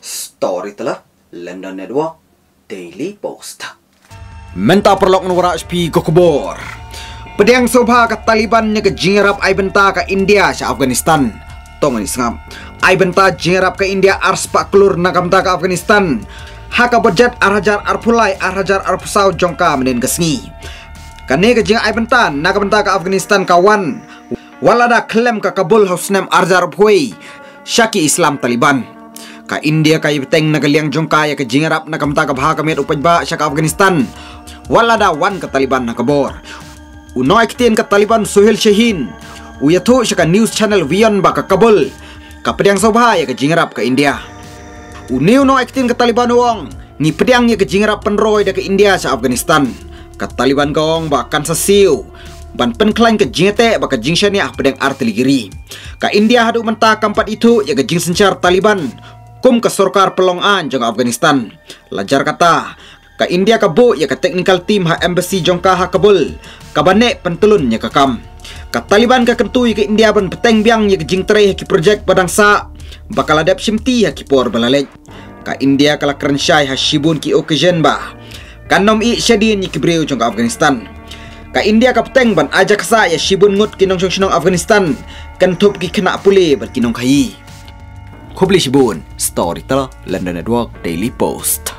Storyteller London Network Daily Post Menta perlok nuwara HP kokobor. Pedang sobha ka Taliban nya ke jingrap ai benta ka India sa Afghanistan. Tong ni sangap. Ai benta jingrap ka India ars pak klur na kamta ka Afghanistan. Haka budget arhajar arpulai arhajar arpusau jongka menen kesngi. Kane ke jing ai benta na kamta ka Afghanistan kawan. Walada klem ka Kabul hausnem arjar phui. Syaki Islam Taliban ka India ka ibteng na galiang jongka ya ka jingarap na kamta ka baha kamit upajba sa ka Afghanistan. Wala da wan ka Taliban na kabor uno iktin ka Taliban Suhail Shahin. Uyatho sa ka news channel Vion ba ka Kabul. Ka pedang sobha ya ka jingarap ka India. Uniu no iktin ka Taliban wong ni pedang ya ka jingarap penroy da ka India sa Afghanistan. Ka Taliban gong ba kan sa ban penklan ke jingete ba jingshani ah pedang artiligiri ka India hadu menta kampat itu ya ka jing sencar Taliban kum ke sorkar pelong an jong Afghanistan. Lajar kata, ka India ka bu ya ka technical team ha embassy jong ka ha Kabul. Ka bane pentulun ya ka kam. Ka Taliban ka kentui ke India ban peteng biang ya ka jing terai ki projek badang sa. Bakal adap simti ya ki por balalej. Ka India kala kerensyai ha shibun ki occasion ba. Kanom i syadin ya ki breu jong Afghanistan. Ka India ka peteng ban aja kasa ya shibun ngut kinong sinong Afghanistan. Kentup ki kena pule ber kinong kayi. Kubli Shibun, Storyteller, London Network, Daily Post.